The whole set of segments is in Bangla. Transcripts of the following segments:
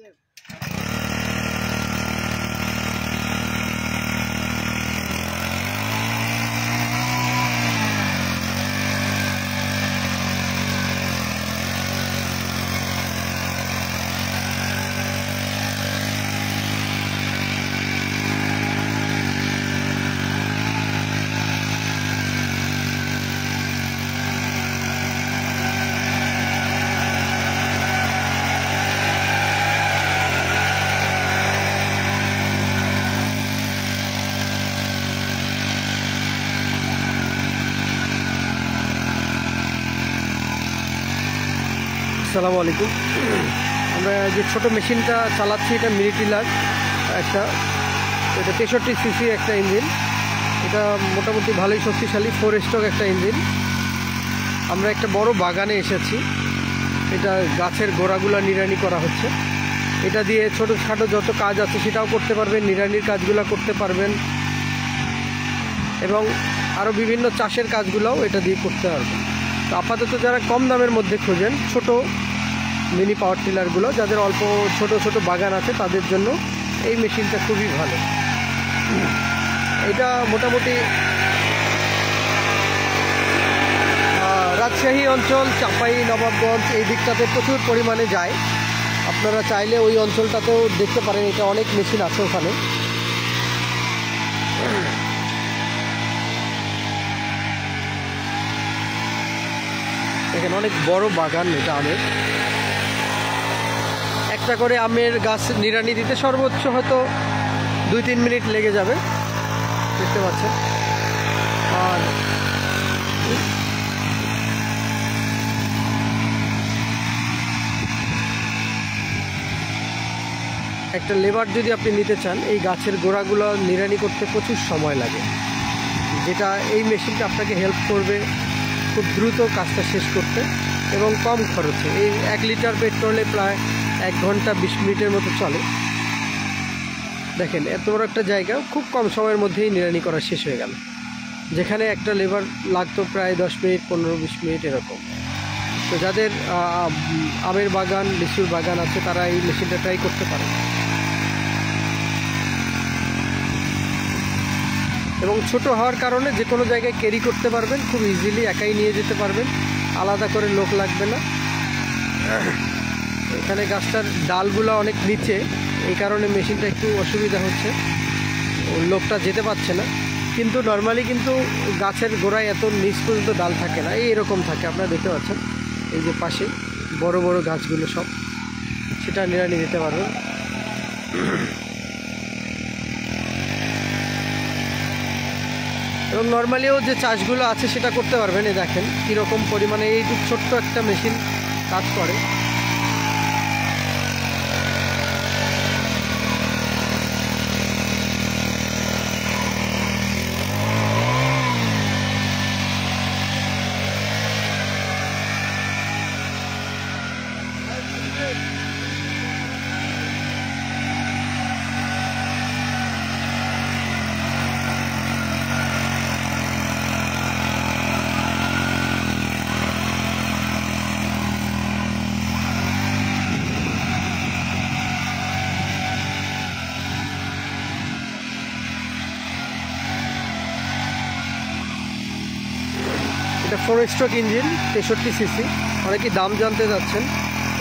there. আসসালামু আলাইকুম। আমরা যে ছোট মেশিনটা চালাচ্ছি, এটা মিনি একটা, এটা তেষট্টি সিসি একটা ইঞ্জিন। এটা মোটামুটি ভালোই শক্তিশালী ফোর স্টক একটা ইঞ্জিন। আমরা একটা বড় বাগানে এসেছি। এটা গাছের গোড়াগুলো নিড়ানি করা হচ্ছে। এটা দিয়ে ছোটো খাটো যত কাজ আছে সেটাও করতে পারবেন, নিড়ানির কাজগুলো করতে পারবেন। এবং আরও বিভিন্ন চাষের কাজগুলোও এটা দিয়ে করতে পারবেন আপাতত যারা কম দামের মধ্যে খোঁজেন, ছোট মিনি পাওয়ার টিলারগুলো, যাদের অল্প ছোট ছোট বাগান আছে, তাদের জন্য এই মেশিনটা খুবই ভালো। এটা মোটামুটি রাজশাহী অঞ্চল, চাপাই, নবাবগঞ্জ, এই দিকটাতে প্রচুর পরিমাণে যায়। আপনারা চাইলে ওই অঞ্চলটাতেও দেখতে পারেন, এটা অনেক মেশিন আছে ওখানে। এখানে অনেক বড় বাগান এটা আমের। একটা করে আমের গাছ নিড়ানি দিতে সর্বোচ্চ হয়তো দুই তিন মিনিট লেগে যাবে। দেখতে পাচ্ছেন। আর একটা লেবার যদি আপনি নিতে চান, এই গাছের গোড়াগুলো নিড়ানি করতে প্রচুর সময় লাগে। যেটা এই মেশিনটা আপনাকে হেল্প করবে খুব দ্রুত কাজটা শেষ করতে এবং কম খরচে। এই এক লিটার পেট্রোলে প্রায় এক ঘণ্টা বিশ মিনিটের মতো চলে। দেখেন, এত বড় একটা জায়গা, খুব কম সময়ের মধ্যেই নিড়ানি করা শেষ হয়ে গেল। যেখানে একটা লেবার লাগতো প্রায় দশ মিনিট, পনেরো বিশ মিনিট এরকম। তো যাদের আমের বাগান, লিচুর বাগান আছে, তারা এই মেশিনটা ট্রাই করতে পারে। এবং ছোট হওয়ার কারণে যে কোনো জায়গায় ক্যারি করতে পারবেন, খুব ইজিলি একাই নিয়ে যেতে পারবেন। আলাদা করে লোক লাগবে না। এখানে গাছটার ডালগুলো অনেক নিচে, এই কারণে মেশিনটা একটু অসুবিধা হচ্ছে। লোকটা যেতে পারছে না। কিন্তু নর্মালি কিন্তু গাছের গোড়ায় এত নিচ পর্যন্ত ডাল থাকে না, এই এরকম থাকে, আপনারা দেখতে পাচ্ছেন। এই যে পাশে বড় বড় গাছগুলো সব, সেটা নিড়ানি দিতে পারবেন। এবং নর্মালিও যে চাষগুলো আছে সেটা করতে পারবেন, এই দেখেন, কীরকম পরিমাণে, এই ছোট্ট একটা মেশিন কাজ করে। ফোর স্ট্রোক ইঞ্জিন, তেষট্টি সিসি। অনেকে দাম জানতে যাচ্ছেন।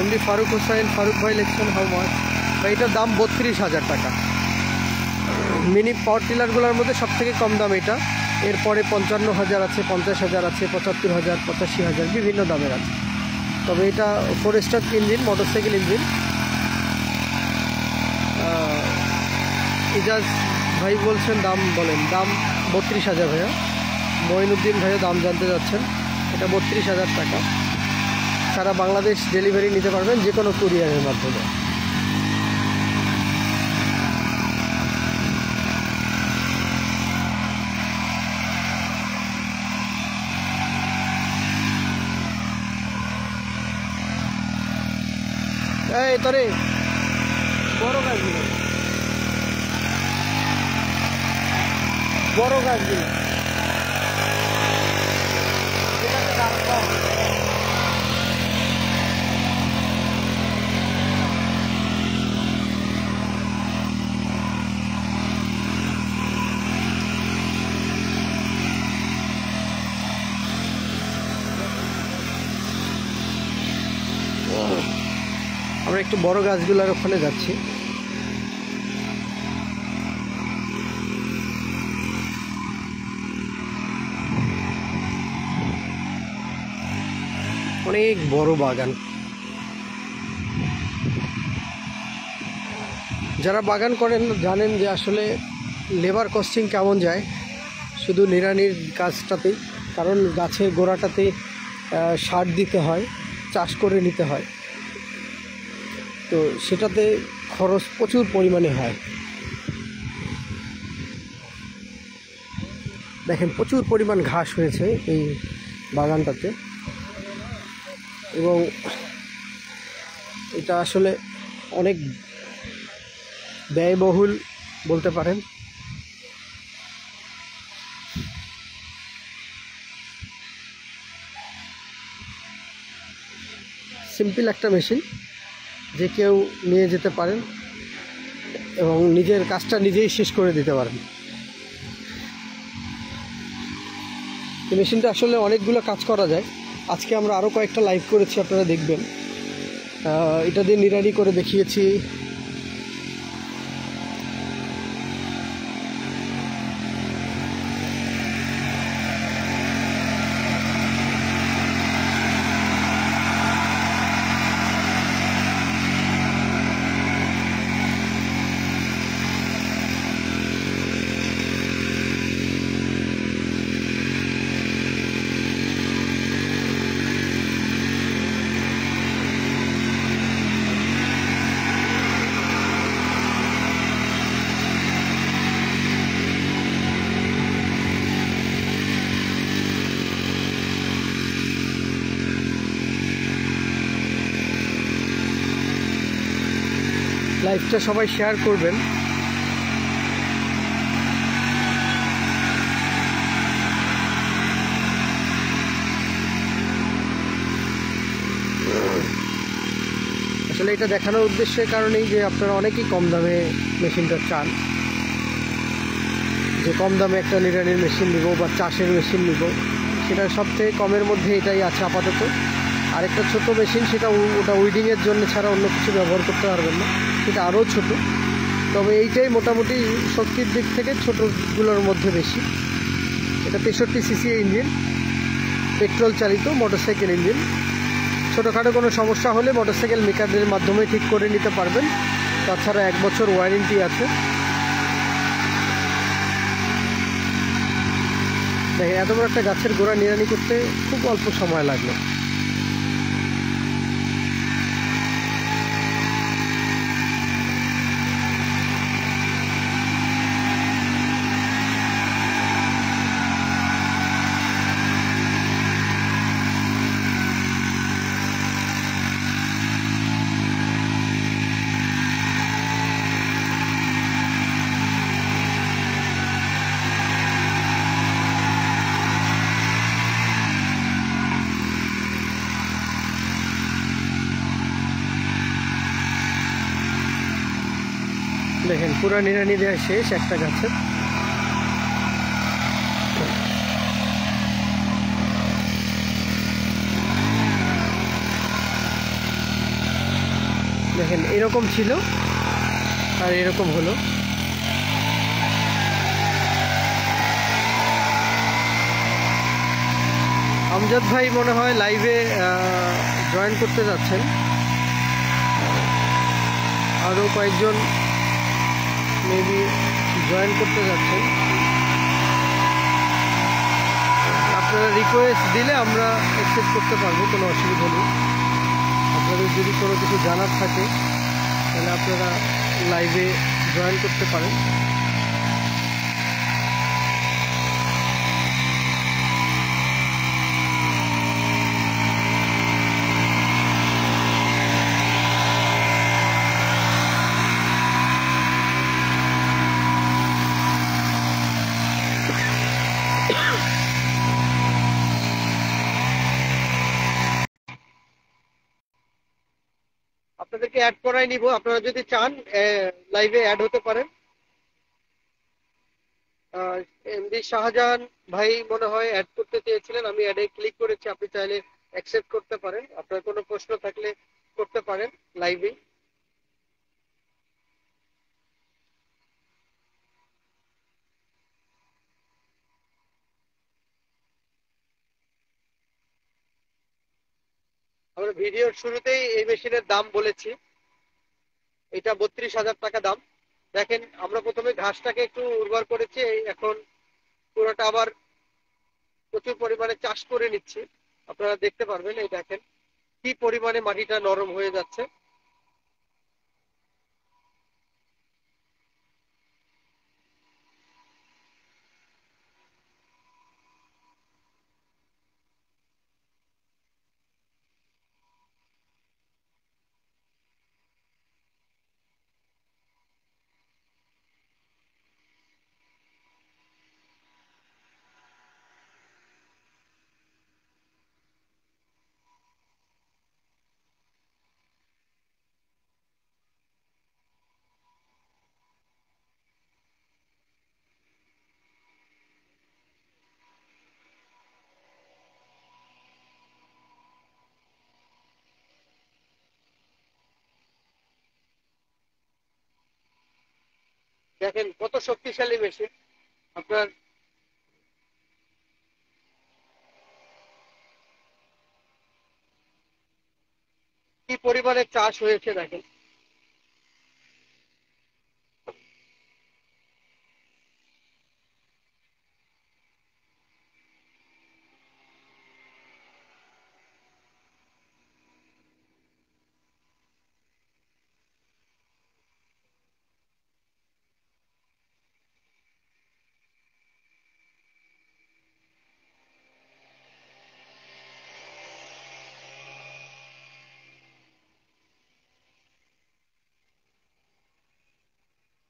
এমডি ফারুক হোসাইন, ফারুক ভাই লিখছেন হাউ মাছ বা এটার দাম বত্রিশ হাজার টাকা। মিনি পাওয়ার টিলারগুলোর মধ্যে সব থেকে কম দাম এটা। এরপরে পঞ্চান্ন হাজার আছে, পঞ্চাশ হাজার আছে, পঁচাত্তর হাজার, পঁচাশি হাজার, বিভিন্ন দামের আছে। তবে এটা four stroke engine, motorcycle engine. Ijaz ভাই বলছেন, দাম বলেন। দাম বত্রিশ হাজার ভাইয়া। মঈনুদ্দিন ভাইয়া দাম জানতে যাচ্ছেন। এটা বত্রিশ হাজার টাকা। সারা বাংলাদেশ ডেলিভারি নিতে পারবেন যে কোনো কুরিয়ারের মাধ্যমে। এই, তোরে। বড় গাছগুলো বড় গাছগুলো আমরা একটু বড় গাছগুলোর ওখানে যাচ্ছি। অনেক বড় বাগান। যারা বাগান করেন জানেন যে আসলে লেবার কস্টিং কেমন যায়। শুধু নিড়ানির কাজটাতেই, কারণ গাছের গোড়াটাতে সার দিতে হয়, চাষ করে নিতে হয়। তো সেটাতে খরচ প্রচুর পরিমাণে হয়। দেখেন, প্রচুর পরিমাণ ঘাস হয়েছে এই বাগানটাতে। এবং এটা আসলে অনেক ব্যয়বহুল বলতে পারেন। সিম্পল একটা মেশিন যে কেউ নিয়ে যেতে পারেন এবং নিজের কাজটা নিজেই শেষ করে দিতে পারেন। মেশিনটা আসলে অনেকগুলো কাজ করা যায়। আজকে আমরা আরও কয়েকটা লাইভ করেছি আপনারা দেখবেন। এটা দিয়ে নিরানি করে দেখিয়েছি। লাইভটা সবাই শেয়ার করবেন। আসলে এটা দেখানোর উদ্দেশ্যের কারণেই যে আপনারা অনেকেই কম দামে মেশিনটা চান। যে কম দামে একটা নিরানির মেশিন নিব বা চাষের মেশিন নিব, সেটা সব থেকে কমের মধ্যে এটাই আছে আপাতত। আরেকটা ছোট মেশিন সেটা ওটা উইডিংয়ের জন্য ছাড়া অন্য কিছু ব্যবহার করতে পারবেন না। সেটা আরও ছোট। তবে এইটাই মোটামুটি শক্তির দিক থেকে ছোটোগুলোর মধ্যে বেশি। এটা তেষট্টি সিসি ইঞ্জিন পেট্রোল চালিত মোটরসাইকেল ইঞ্জিন ছোটোখাটো কোনো সমস্যা হলে মোটরসাইকেল মেকারদের মাধ্যমে ঠিক করে নিতে পারবেন। তাছাড়া এক বছর ওয়ারেন্টি আছে। দেখেন, এত বড় একটা গাছের গোড়া নিড়ানি করতে খুব অল্প সময় লাগল দেখেন পুরা নিড়ানি দেওয়া শেষ, একটা গাছের। দেখেন, এরকম ছিল আর এরকম হলো। আমজাদ ভাই মনে হয় লাইভে জয়েন করতে যাচ্ছেন। আরও কয়েকজন মেবি জয়েন করতে যাচ্ছেন। আপনারা রিকোয়েস্ট দিলে আমরা অ্যাকসেপ্ট করতে পারব, কোনো অসুবিধা নেই। আপনাদের যদি কোনো কিছু জানার থাকে, তাহলে আপনারা লাইভে জয়েন করতে পারেন। আপনাদেরকে অ্যাড করাই নিব। আপনারা যদি চান লাইভে অ্যাড হতে পারেন। এমডি শাহজাহান ভাই মনে হয় অ্যাড করতে চেয়েছিলেন। আমি অ্যাডে ক্লিক করেছি। আপনি চাইলে অ্যাকসেপ্ট করতে পারেন। আপনার কোনো প্রশ্ন থাকলে করতে পারেন লাইভে ভিডিওর শুরুতেই এই মেশিনের দাম বলেছি। এটা বত্রিশ হাজার টাকা দাম। দেখেন, আমরা প্রথমে ঘাসটাকে একটু উর্বর করেছি এখন পুরোটা আবার প্রচুর পরিমাণে চাষ করে নিচ্ছি। আপনারা দেখতে পারবেন, এই দেখেন, কি পরিমাণে মাটিটা নরম হয়ে যাচ্ছে। দেখেন কত শক্তিশালী মেশিন আপনার কি পরিমাণে চাষ হয়েছে দেখেন।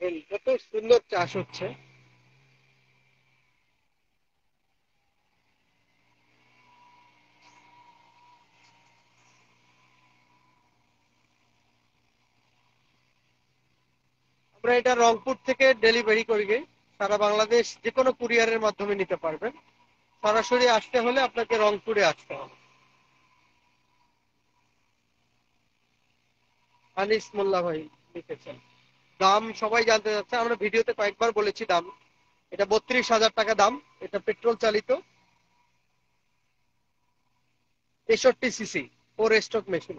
দেখেন কত সুন্দর চাষ হচ্ছে। আমরা এটা রংপুর থেকে ডেলিভারি করি সারা বাংলাদেশ যে কোনো কুরিয়ারের মাধ্যমে নিতে পারবেন। সরাসরি আসতে হলে আপনাকে রংপুরে আসতে হবে। আনিস মোল্লা ভাই লিখেছেন। দাম সবাই জানতে চাচ্ছে। আমরা ভিডিওতে কয়েকবার বলেছি দাম। এটা বত্রিশ হাজার টাকা দাম। এটা পেট্রোল চালিত। তেষট্টি সিসি। ফোর স্টক মেশিন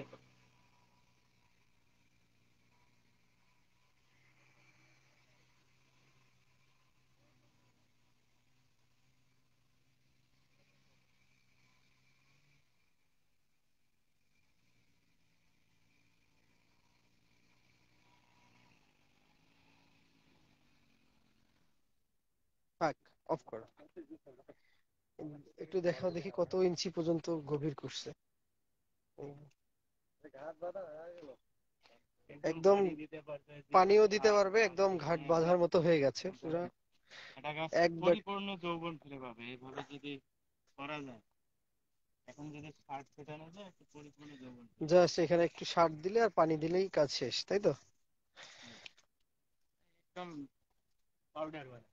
থাক অফ করো একটু দেখাও দেখি কত ইঞ্চি পর্যন্ত গভীর করছে। একদম পানিও দিতে পারবে একদম ঘাট বাঁধার মতো হয়ে গেছে পুরা। একবার- পরিপূর্ণ যৌবন ফিরে পাবে এইভাবে যদি করা যায়। এখন যদি সার যায় একটা পরিপূর্ণ যৌবন জাস্ট এখানে একটু সার দিলে আর পানি দিলেই কাজ শেষ তাই তো? একদম পাউডার বানা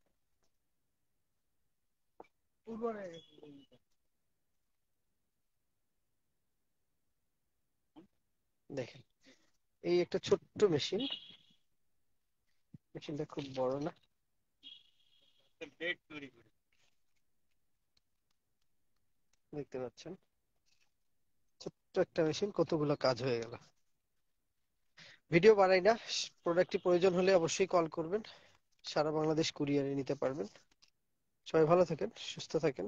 দেখেন, এই একটা ছোট্ট মেশিন। মেশিনটা খুব বড় না। দেখতে পাচ্ছেন? ছোট্ট একটা মেশিন, কতগুলো কাজ হয়ে গেল। ভিডিও বানাই না। প্রোডাক্টটি প্রয়োজন হলে অবশ্যই কল করবেন। সারা বাংলাদেশ কুরিয়ারে নিতে পারবেন। সবাই ভালো থাকেন সুস্থ থাকেন।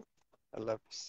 আল্লাহ হাফিজ।